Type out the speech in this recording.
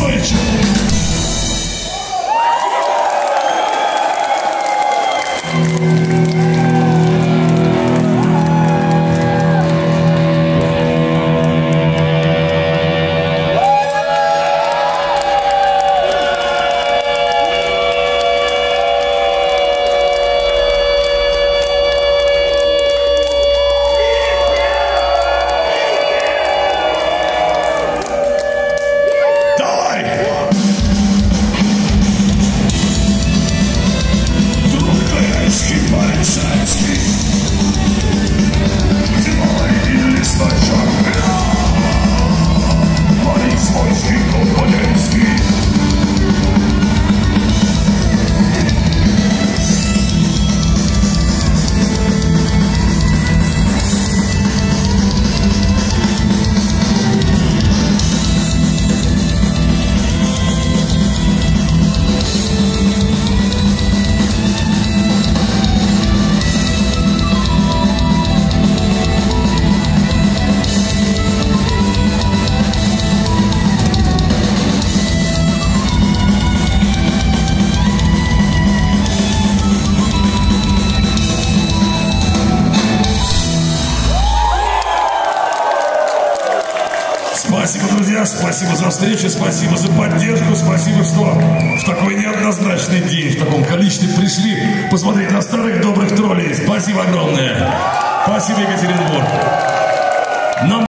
legislature. Спасибо, друзья, спасибо за встречу, спасибо за поддержку, спасибо, что в такой неоднозначный день, в таком количестве пришли посмотреть на старых добрых троллей. Спасибо огромное. Спасибо, Екатеринбург. Нам